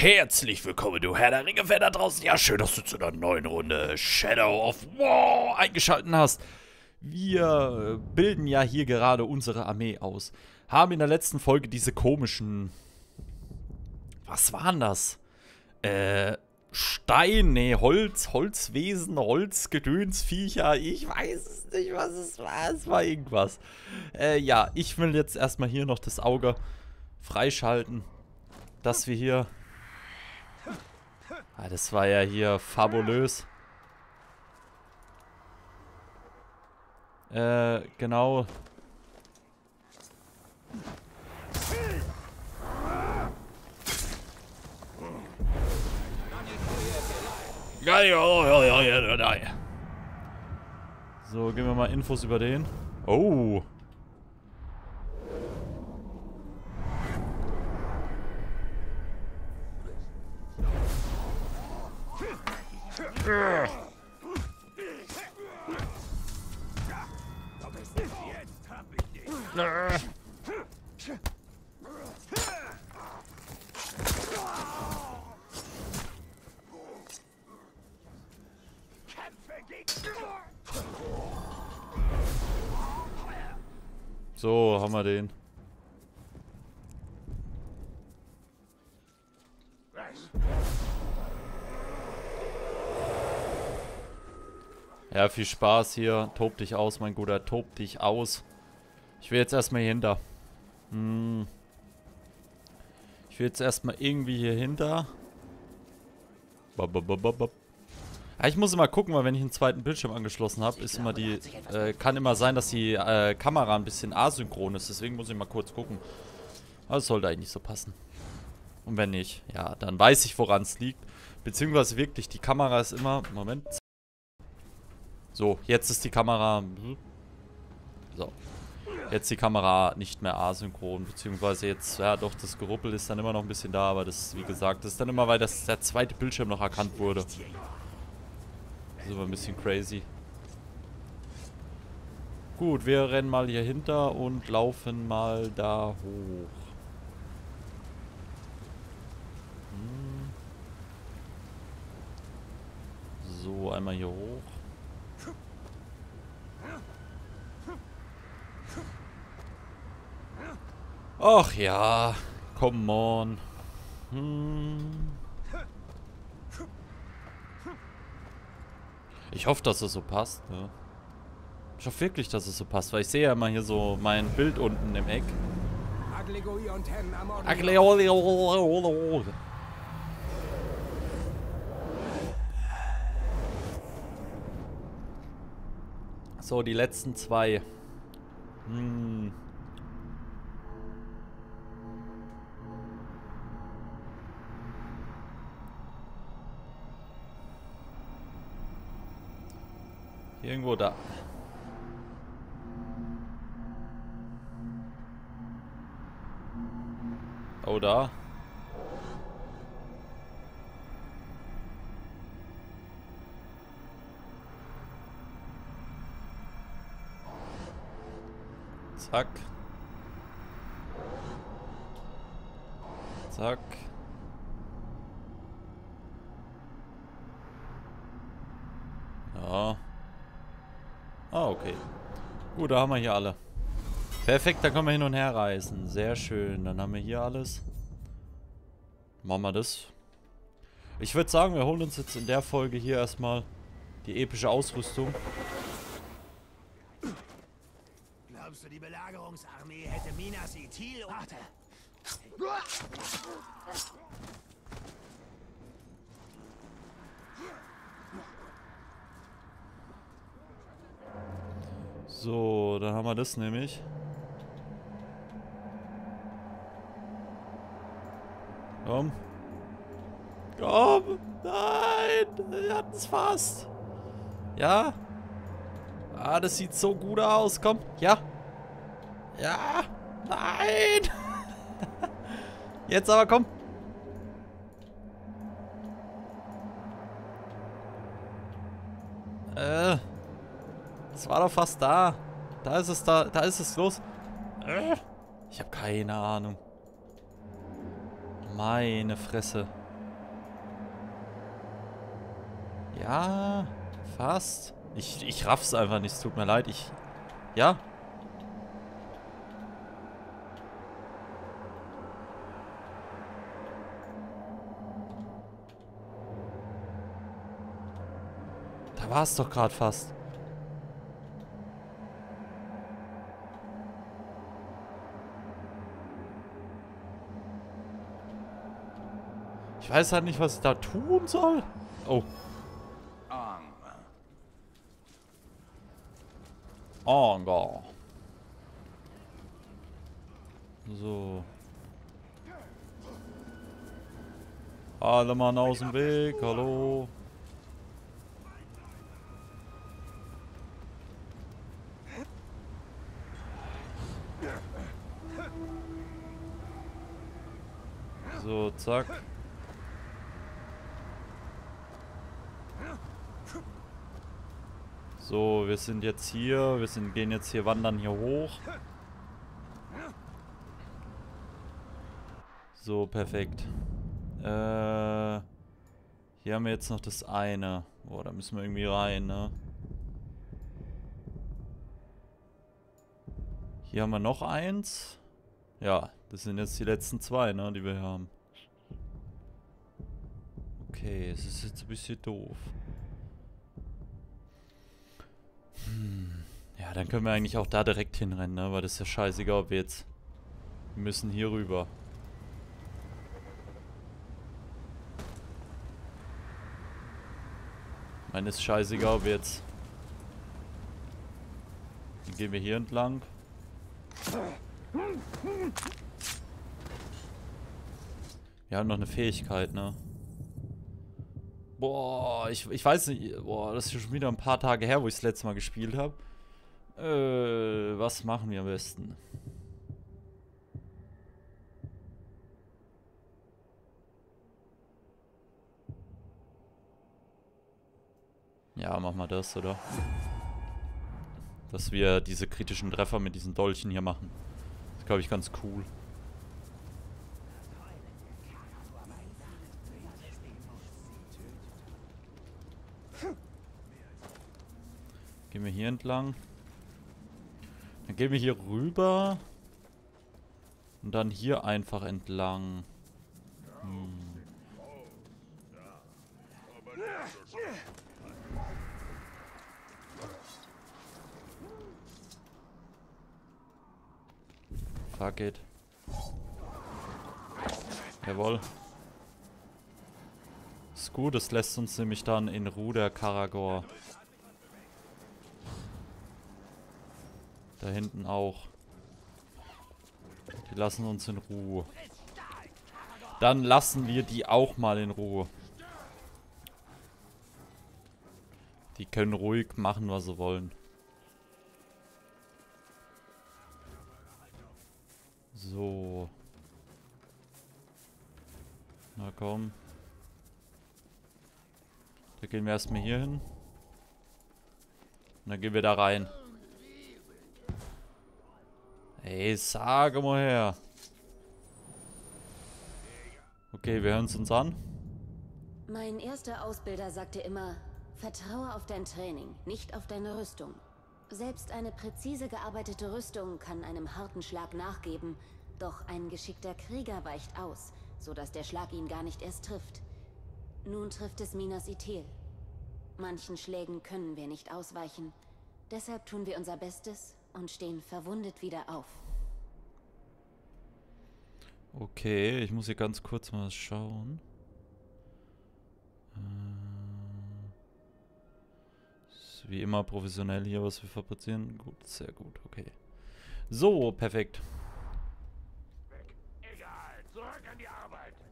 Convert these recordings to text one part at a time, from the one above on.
Herzlich willkommen, du Herr der Ringe-Fan da draußen. Ja, schön, dass du zu einer neuen Runde Shadow of War eingeschaltet hast. Wir bilden ja hier gerade unsere Armee aus. Haben in der letzten Folge diese komischen... Was waren das? Äh, Stein, nee, Holz, Holzwesen, Holzgedönsviecher. Ich weiß es nicht, was es war. Es war irgendwas. Äh, ja, ich will jetzt erstmal hier noch das Auge freischalten, dass wir hier... Ah, das war ja hier fabulös. Äh, genau. So, geben wir mal Infos über den. Oh. So, haben wir den. Ja, viel Spaß hier. Tob dich aus, mein Guter. Tob dich aus. Ich will jetzt erstmal hier hinter. Hm. Ich will jetzt erstmal irgendwie hier hinter. Ja, ich muss immer gucken, weil wenn ich einen zweiten Bildschirm angeschlossen habe, ist immer die, äh, kann immer sein, dass die äh, Kamera ein bisschen asynchron ist. Deswegen muss ich mal kurz gucken. Aber es sollte eigentlich so passen. Und wenn nicht, ja, dann weiß ich, woran es liegt. Beziehungsweise wirklich, die Kamera ist immer... Moment. So, jetzt ist die Kamera... So. Jetzt die Kamera nicht mehr asynchron, beziehungsweise jetzt, ja doch, das Geruppel ist dann immer noch ein bisschen da, aber das, wie gesagt, das ist dann immer, weil das der zweite Bildschirm noch erkannt wurde. Das ist immer ein bisschen crazy. Gut, wir rennen mal hier hinter und laufen mal da hoch. Hm. So, einmal hier hoch. Ach ja, come on. Hm. Ich hoffe, dass es so passt. Ne? Ich hoffe wirklich, dass es so passt, weil ich sehe ja immer hier so mein Bild unten im Eck. So, die letzten zwei. Hm. Irgendwo da. Oh, da. Zack. Zack. Ja. Ah, okay. Gut, da haben wir hier alle. Perfekt, dann können wir hin und her reisen. Sehr schön. Dann haben wir hier alles. Machen wir das. Ich würde sagen, wir holen uns jetzt in der Folge hier erstmal die epische Ausrüstung. Glaubst du, die Belagerungsarmee hätte Minas Ithil... Warte! So, dann haben wir das nämlich. Komm. Komm! Nein! Wir hatten es fast. Ja? Ah, das sieht so gut aus. Komm. Ja. Ja. Nein! Jetzt aber komm. Äh. Es war doch fast da. Da ist es, da, da ist es los. Ich habe keine Ahnung. Meine Fresse. Ja, fast. Ich, ich raff's einfach nicht, es tut mir leid. Ich. Ja. Da war es doch gerade fast. Ich weiß halt nicht, was ich da tun soll. Oh. Anger. So. Alle Mann aus dem Weg, hallo. So, zack. So, wir sind jetzt hier. Wir sind, gehen jetzt hier, wandern hier hoch. So, perfekt. Äh, hier haben wir jetzt noch das eine. Boah, da müssen wir irgendwie rein, ne? Hier haben wir noch eins. Ja, das sind jetzt die letzten zwei, ne, die wir hier haben. Okay, es ist jetzt ein bisschen doof. Ja, dann können wir eigentlich auch da direkt hinrennen, ne? Weil das ist ja scheißegal, ob wir jetzt... Wir müssen hier rüber. Ich meine, ist scheißegal, ob wir jetzt... Dann gehen wir hier entlang. Wir haben noch eine Fähigkeit, ne? Boah, ich, ich weiß nicht. Boah, das ist schon wieder ein paar Tage her, wo ich das letzte Mal gespielt habe. Äh, was machen wir am besten? Ja, mach mal das, oder? Dass wir diese kritischen Treffer mit diesen Dolchen hier machen. Das ist, glaube ich, ganz cool. Gehen wir hier entlang. Dann gehen wir hier rüber. Und dann hier einfach entlang. Hm. Fuck it. Jawohl. Ist gut, das lässt uns nämlich dann in Ruhe der Karagor. Da hinten auch. Die lassen uns in Ruhe. Dann lassen wir die auch mal in Ruhe. Die können ruhig machen, was sie wollen. So. Na komm. Da gehen wir erstmal hier hin. Und dann gehen wir da rein. Ey, sage mal her. Okay, wir hören es uns an. Mein erster Ausbilder sagte immer, vertraue auf dein Training, nicht auf deine Rüstung. Selbst eine präzise gearbeitete Rüstung kann einem harten Schlag nachgeben, doch ein geschickter Krieger weicht aus, sodass der Schlag ihn gar nicht erst trifft. Nun trifft es Minas Ithil. Manchen Schlägen können wir nicht ausweichen. Deshalb tun wir unser Bestes, und stehen verwundet wieder auf. Okay, ich muss hier ganz kurz mal schauen. Äh, ist wie immer professionell hier, was wir fabrizieren. Gut, sehr gut, okay. So, perfekt.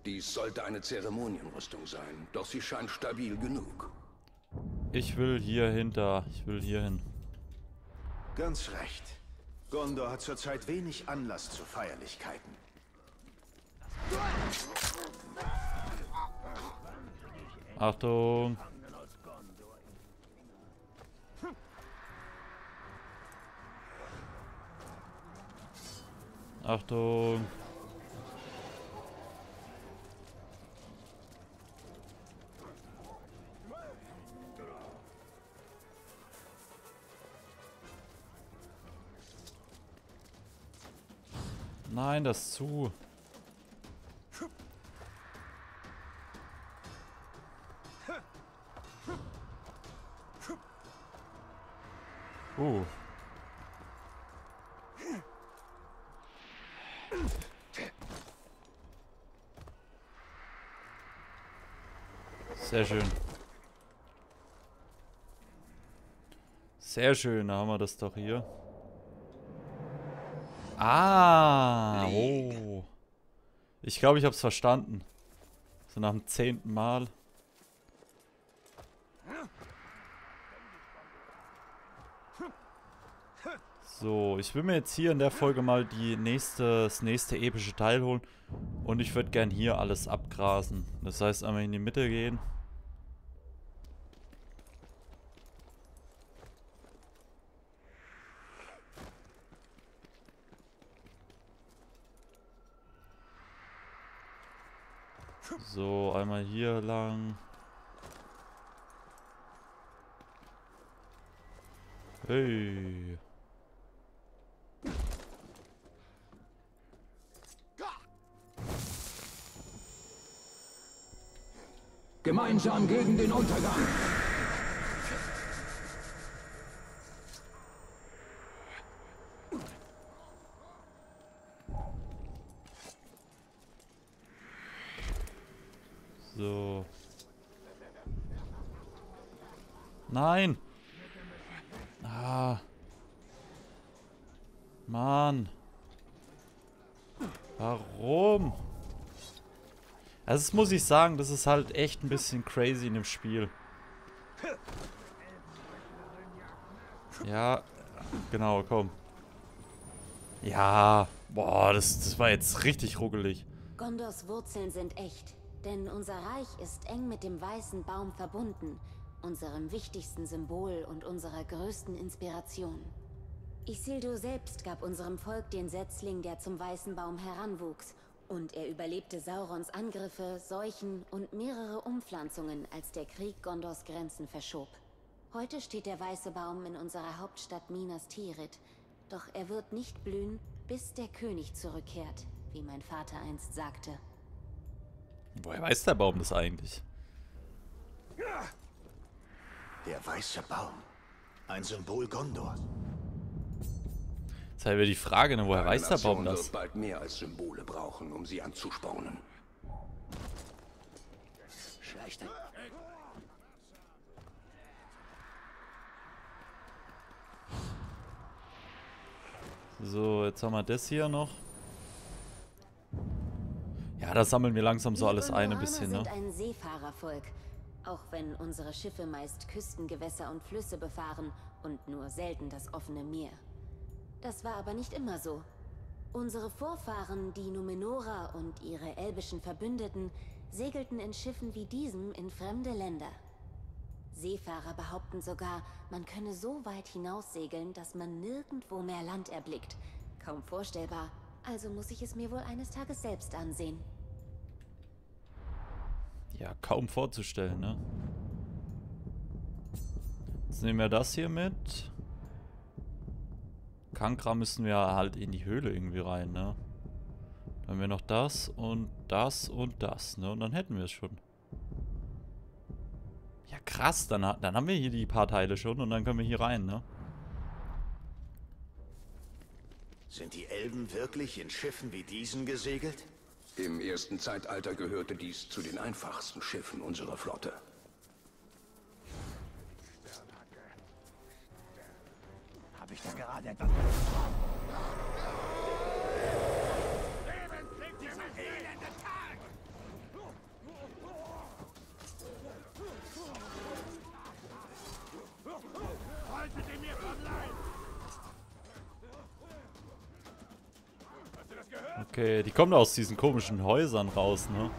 Dies sollte eine Zeremonienrüstung sein, doch sie scheint stabil genug. Ich will hier hinter. Ich will hier hin. Ganz recht. Gondor hat zurzeit wenig Anlass zu Feierlichkeiten. Achtung. Achtung. Das zu. Uh. Sehr schön. Sehr schön, haben wir das doch hier. Ah, oh. Ich glaube, ich habe es verstanden. So nach dem zehnten Mal. So, ich will mir jetzt hier in der Folge mal die nächste, das nächste epische Teil holen. Und ich würde gern hier alles abgrasen. Das heißt, einmal in die Mitte gehen. Einmal hier lang. Hey. Gemeinsam gegen den Untergang. So. Nein. Ah. Mann. Warum? Also das muss ich sagen, das ist halt echt ein bisschen crazy in dem Spiel. Ja, genau, komm. Ja, boah, das, das war jetzt richtig ruckelig. Gondors Wurzeln sind echt, denn unser Reich ist eng mit dem weißen Baum verbunden, unserem wichtigsten Symbol und unserer größten Inspiration. Isildur selbst gab unserem Volk den Setzling, der zum weißen Baum heranwuchs und er überlebte Saurons Angriffe, Seuchen und mehrere Umpflanzungen, als der Krieg Gondors Grenzen verschob. Heute steht der weiße Baum in unserer Hauptstadt Minas Tirith, doch er wird nicht blühen, bis der König zurückkehrt, wie mein Vater einst sagte. Woher weiß der Baum das eigentlich? Der weiße Baum. Ein Symbol Gondor. Jetzt haben wir die Frage, ne, woher Eine weiß der Baum das? wird bald mehr als Symbole brauchen, um sie anzuspornen. Schlechte. So, jetzt haben wir das hier noch. Ja, da sammeln wir langsam so alles ein ein bisschen, ne? sind ein Seefahrervolk. Auch wenn unsere Schiffe meist Küstengewässer und Flüsse befahren und nur selten das offene Meer. Das war aber nicht immer so. Unsere Vorfahren, die Numenora und ihre elbischen Verbündeten, segelten in Schiffen wie diesem in fremde Länder. Seefahrer behaupten sogar, man könne so weit hinaussegeln, dass man nirgendwo mehr Land erblickt. Kaum vorstellbar. Also muss ich es mir wohl eines Tages selbst ansehen. Ja, kaum vorzustellen, ne? Jetzt nehmen wir das hier mit. Kankra müssen wir halt in die Höhle irgendwie rein, ne? Dann haben wir noch das und das und das, ne? Und dann hätten wir es schon. Ja, krass, dann, dann haben wir hier die paar Teile schon und dann können wir hier rein, ne? Sind die Elben wirklich in Schiffen wie diesen gesegelt? Im ersten Zeitalter gehörte dies zu den einfachsten Schiffen unserer Flotte. Habe ich da gerade etwas... Okay, die kommen aus diesen komischen Häusern raus, ne?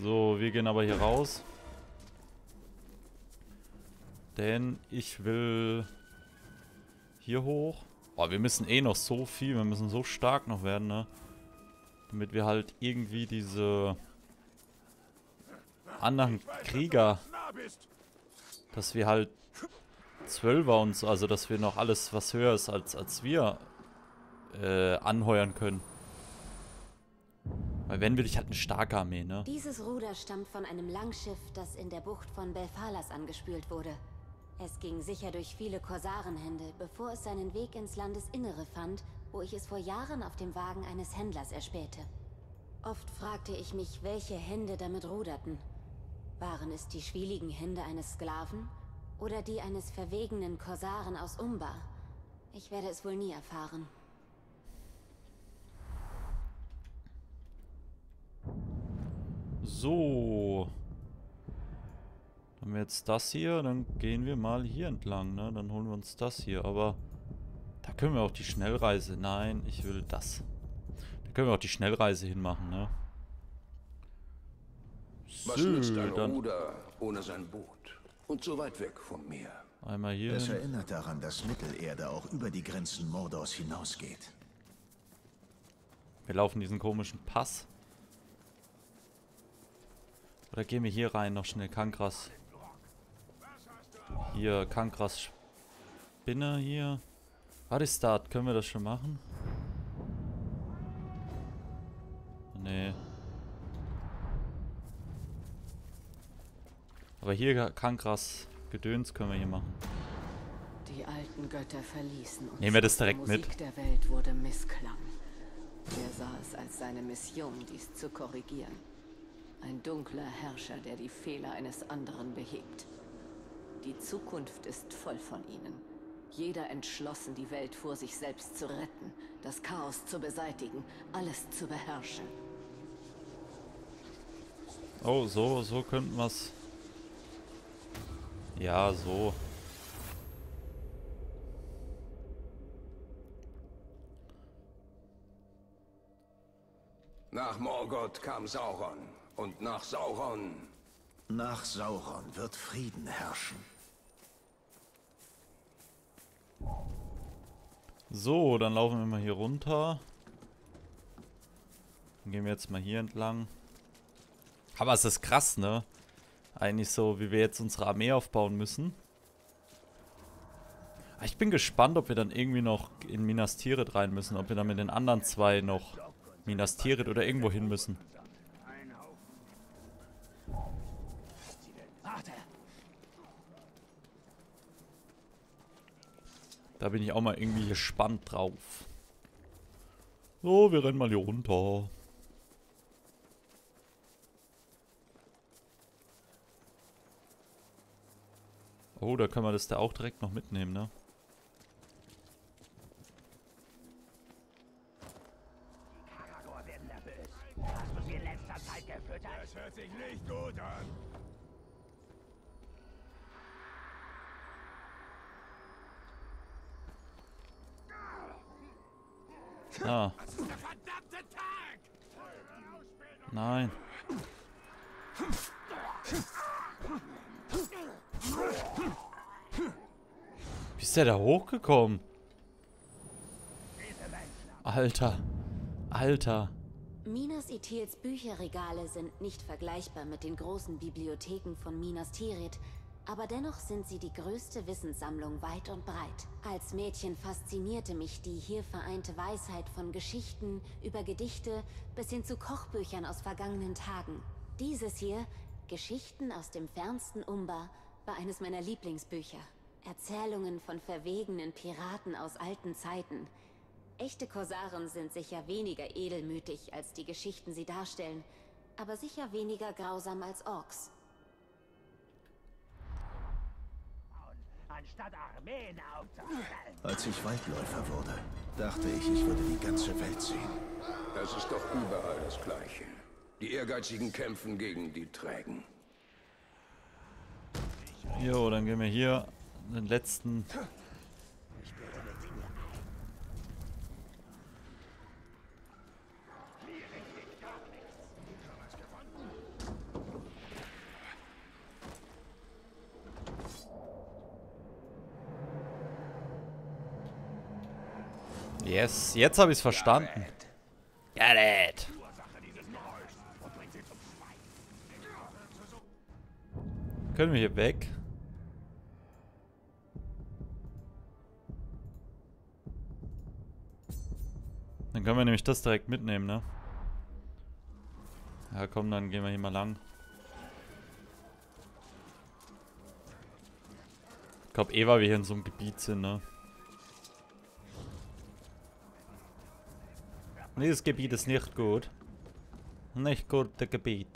So, wir gehen aber hier raus. Denn ich will hier hoch. Boah, wir müssen eh noch so viel, wir müssen so stark noch werden, ne? Damit wir halt irgendwie diese anderen Krieger, dass wir halt Zwölfer und so, also dass wir noch alles, was höher ist als, als wir, äh, anheuern können. Weil wenn will ich halt eine starke Armee, ne? Dieses Ruder stammt von einem Langschiff, das in der Bucht von Belfalas angespült wurde. Es ging sicher durch viele Korsarenhände, bevor es seinen Weg ins Landesinnere fand, wo ich es vor Jahren auf dem Wagen eines Händlers erspähte. Oft fragte ich mich, welche Hände damit ruderten. Waren es die schwieligen Hände eines Sklaven oder die eines verwegenen Korsaren aus Umbar? Ich werde es wohl nie erfahren. So. Dann haben wir jetzt das hier, dann gehen wir mal hier entlang, ne? Dann holen wir uns das hier, aber da können wir auch die Schnellreise. Nein, ich will das. Da können wir auch die Schnellreise hinmachen, ne? Was nützt ein Ruder ohne sein Boot? Und so weit weg vom Meer. Einmal hier. Es erinnert daran, dass Mittelerde auch über die Grenzen Mordors hinausgeht. Wir laufen diesen komischen Pass. Oder gehen wir hier rein noch schnell? Kankras. Hier, Kankras Spinne hier. Ist das? Können wir das schon machen? Nee. Aber hier Kankras Gedöns können wir hier machen. Die alten Götter verließen uns. Nehmen wir das die direkt mit. Musik der Welt wurde Missklang. Er sah es als seine Mission, dies zu korrigieren. Ein dunkler Herrscher, der die Fehler eines anderen behebt. Die Zukunft ist voll von ihnen. Jeder entschlossen, die Welt vor sich selbst zu retten, das Chaos zu beseitigen, alles zu beherrschen. Oh, so, so könnten wir es. Ja, so. Nach Morgoth kam Sauron. Und nach Sauron Nach Sauron wird Frieden herrschen. So, dann laufen wir mal hier runter. Dann gehen wir jetzt mal hier entlang. Aber es ist krass, ne? Eigentlich so, wie wir jetzt unsere Armee aufbauen müssen. Aber Ich bin gespannt, ob wir dann irgendwie noch in Minas Tirith rein müssen. Ob wir dann mit den anderen zwei noch Minas Tirith oder irgendwo hin müssen. Da bin ich auch mal irgendwie gespannt drauf. So, wir rennen mal hier runter. Oh, da können wir das da auch direkt noch mitnehmen, ne? Das hört sich nicht gut an. Ah, nein. Wie ist der da hochgekommen? Alter. Alter. Minas Ithils Bücherregale sind nicht vergleichbar mit den großen Bibliotheken von Minas Tirith, aber dennoch sind sie die größte Wissenssammlung weit und breit. Als Mädchen faszinierte mich die hier vereinte Weisheit von Geschichten über Gedichte bis hin zu Kochbüchern aus vergangenen Tagen. Dieses hier, Geschichten aus dem fernsten Umbar, war eines meiner Lieblingsbücher. Erzählungen von verwegenen Piraten aus alten Zeiten. Echte Korsaren sind sicher weniger edelmütig, als die Geschichten sie darstellen, aber sicher weniger grausam als Orks. Anstatt Armeen aufzustellen. Als ich Waldläufer wurde, dachte ich, ich würde die ganze Welt sehen. Das ist doch überall das Gleiche. Die Ehrgeizigen kämpfen gegen die Trägen. Jo, dann gehen wir hier den letzten. Yes, jetzt habe ich es verstanden. Got it. Können wir hier weg? Nämlich das direkt mitnehmen, ne? Ja, komm, dann gehen wir hier mal lang. Ich glaube eh, weil wir hier in so einem Gebiet sind, ne? Dieses Gebiet ist nicht gut. Nicht gutes Gebiet.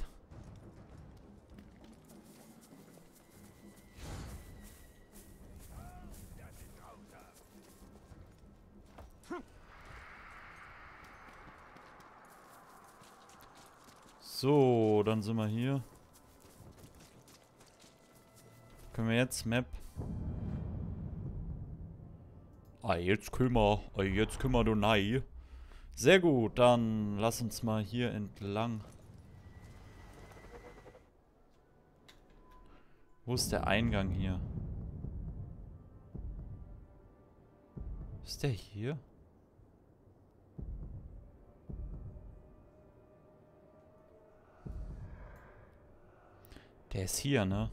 So, dann sind wir hier. Können wir jetzt Map? Ah, jetzt wir, ah, jetzt wir du nein. Sehr gut, dann lass uns mal hier entlang. Wo ist der Eingang hier? Ist der hier? Der ist hier, ne?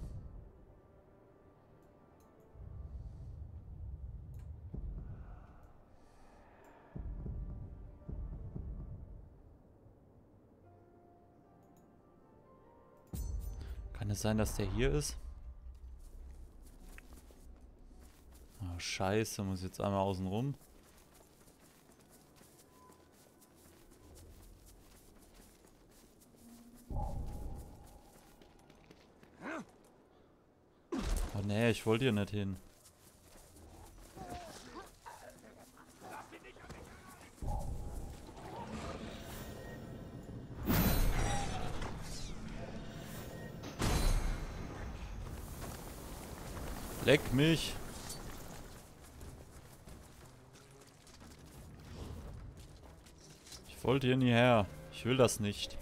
Kann es sein, dass der hier ist? Oh, scheiße, muss jetzt einmal außen rum. Nee, ich wollte hier nicht hin. Leck mich. Ich wollte hier nie her. Ich will das nicht.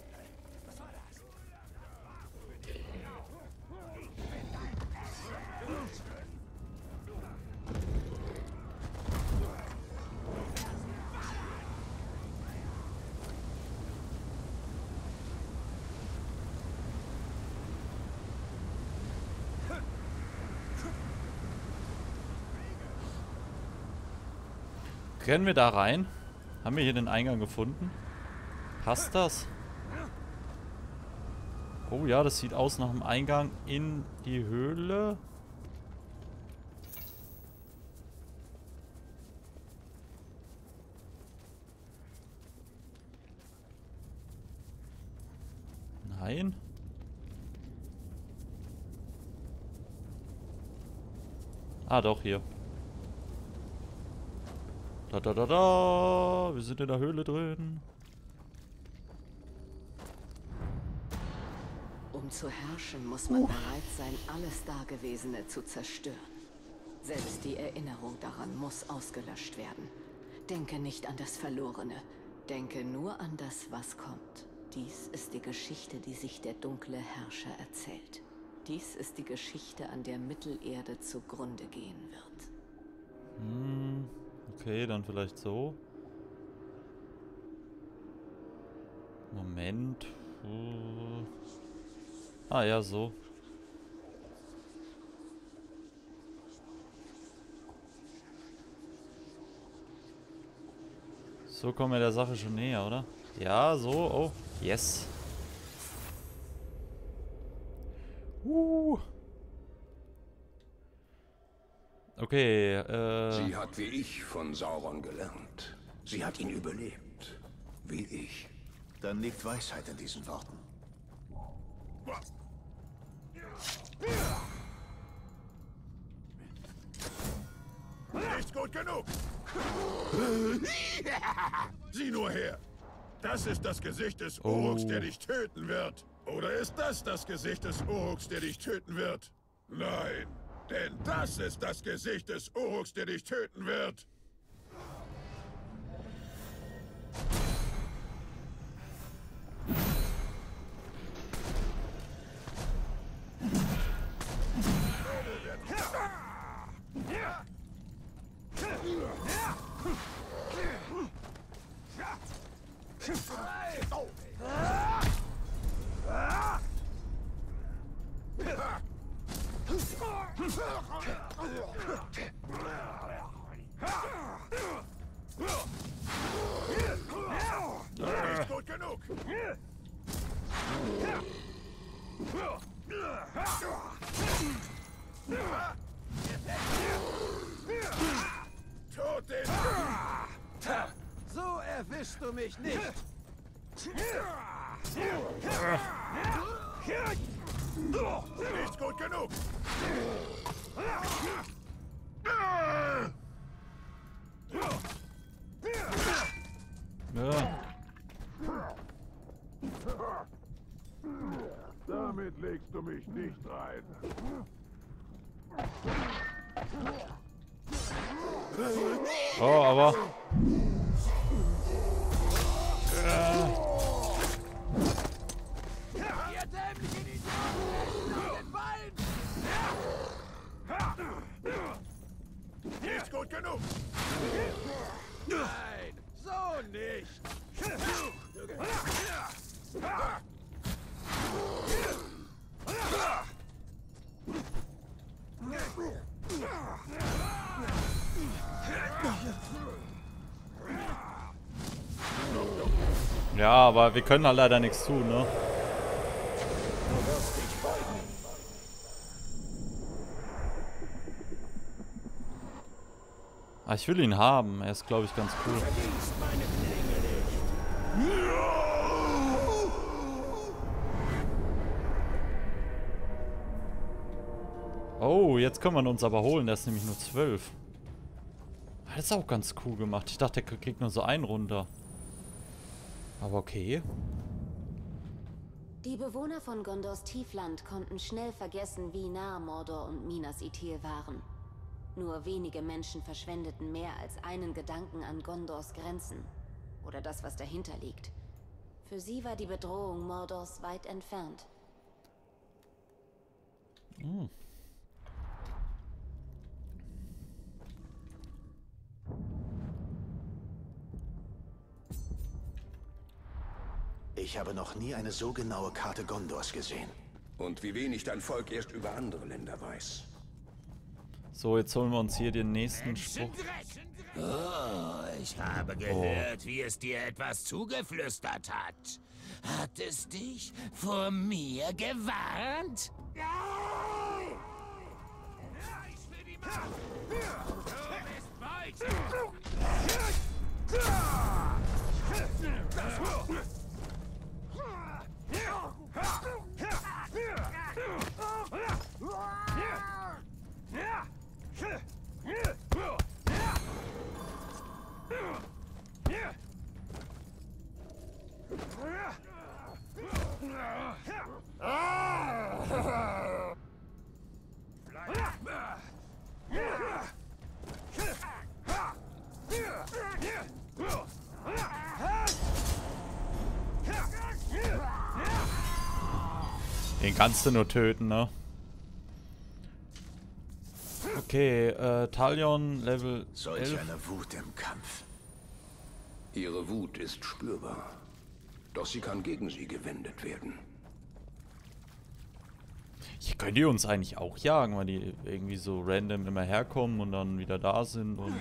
Können wir da rein? Haben wir hier den Eingang gefunden? Passt das? Oh ja, das sieht aus nach dem Eingang in die Höhle. Nein. Ah, doch, hier. Da, da, da, da. Wir sind in der Höhle drin. Um zu herrschen, muss man bereit sein, alles Dagewesene zu zerstören. Selbst die Erinnerung daran muss ausgelöscht werden. Denke nicht an das Verlorene. Denke nur an das, was kommt. Dies ist die Geschichte, die sich der dunkle Herrscher erzählt. Dies ist die Geschichte, an der Mittelerde zugrunde gehen wird. Hm, okay, dann vielleicht so. Moment. Uh. Ah ja, so. So kommen wir der Sache schon näher, oder? Ja, so. Oh, yes. Uh. Okay, äh... Sie hat wie ich von Sauron gelernt. Sie hat ihn überlebt. Wie ich. Dann liegt Weisheit in diesen Worten. Nicht gut genug. Sieh nur her. Das ist das Gesicht des Uruks, der dich töten wird. Oder ist das das Gesicht des Uruks, der dich töten wird? Nein, denn das ist das Gesicht des Uruks, der dich töten wird. Erwischst du mich nicht. Nicht gut genug. Ja. Damit legst du mich nicht rein. Aber wir können halt leider nichts tun, ne? Ah, ich will ihn haben. Er ist, glaube ich, ganz cool. Oh, jetzt können wir uns aber holen. Der ist nämlich nur 12. Das ist auch ganz cool gemacht. Ich dachte, der kriegt nur so einen runter. Aber okay. Die Bewohner von Gondors Tiefland konnten schnell vergessen, wie nah Mordor und Minas Ithil waren. Nur wenige Menschen verschwendeten mehr als einen Gedanken an Gondors Grenzen. Oder das, was dahinter liegt. Für sie war die Bedrohung Mordors weit entfernt. Ich habe noch nie eine so genaue Karte Gondors gesehen. Und wie wenig dein Volk erst über andere Länder weiß. So, jetzt holen wir uns hier den nächsten Spruch. Oh, ich habe gehört, wie es dir etwas zugeflüstert hat. Hat es dich vor mir gewarnt? Den kannst du nur töten, ne? Okay, äh, Talion Level Solch 11. eine Wut im Kampf. Ihre Wut ist spürbar. Doch sie kann gegen sie gewendet werden. Hier könnt ihr uns eigentlich auch jagen, weil die irgendwie so random immer herkommen und dann wieder da sind und...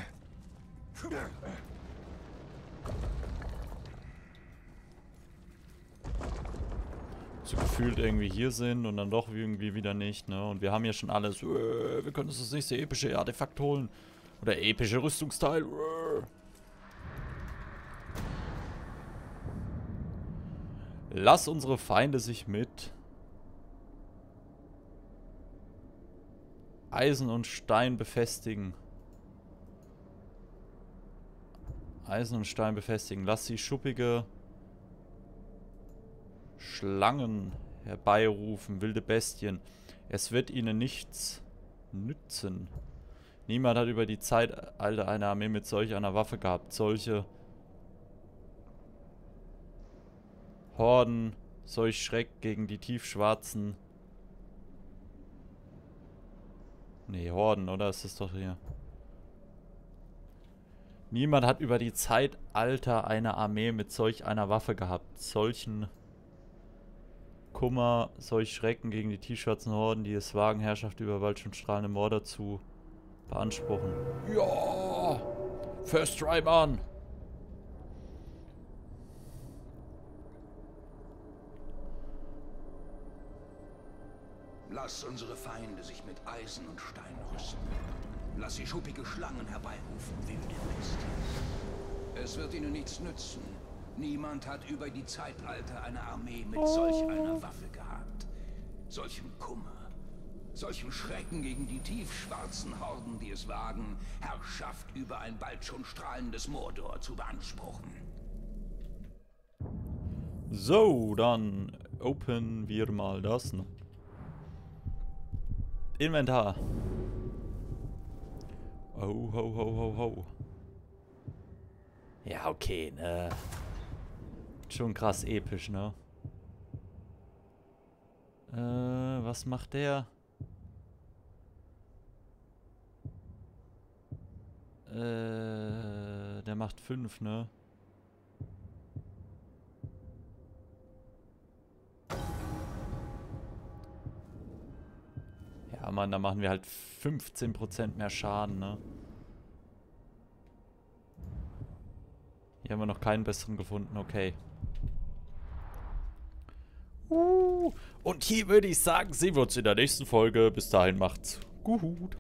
So gefühlt irgendwie hier sind und dann doch irgendwie wieder nicht, ne? Und wir haben ja schon alles, äh, wir können uns das nächste epische Artefakt holen. Oder epische Rüstungsteil. äh. Lass unsere Feinde sich mit Eisen und Stein befestigen. Eisen und Stein befestigen. Lass sie schuppige Schlangen herbeirufen, wilde Bestien. Es wird ihnen nichts nützen. Niemand hat über die Zeitalter eine Armee mit solch einer Waffe gehabt. Solche Horden, solch Schreck gegen die tiefschwarzen Nee, Horden, oder? Ist das doch hier. Niemand hat über die Zeitalter eine Armee mit solch einer Waffe gehabt. Solchen Kummer, solch Schrecken gegen die T-Shirts und Horden, die es wagen, Herrschaft über Wald und strahlende Mörder zu beanspruchen. Ja! First try, Mann! Lass unsere Feinde sich mit Eisen und Stein rüsten. Lass sie schuppige Schlangen herbeirufen, wilde Mist. Es wird ihnen nichts nützen. Niemand hat über die Zeitalter eine Armee mit solch einer Waffe gehabt. Solchem Kummer. Solchem Schrecken gegen die tiefschwarzen Horden, die es wagen, Herrschaft über ein bald schon strahlendes Mordor zu beanspruchen. So, dann open wir mal das. Ne? Inventar. Oh, ho, ho, ho, ho. Ja, okay, ne. Schon krass episch, ne? Äh, was macht der? Äh, der macht 5, ne? Ja, Mann, da machen wir halt 15% mehr Schaden, ne? Hier haben wir noch keinen besseren gefunden, okay. Und hier würde ich sagen, sehen wir uns in der nächsten Folge. Bis dahin macht's gut.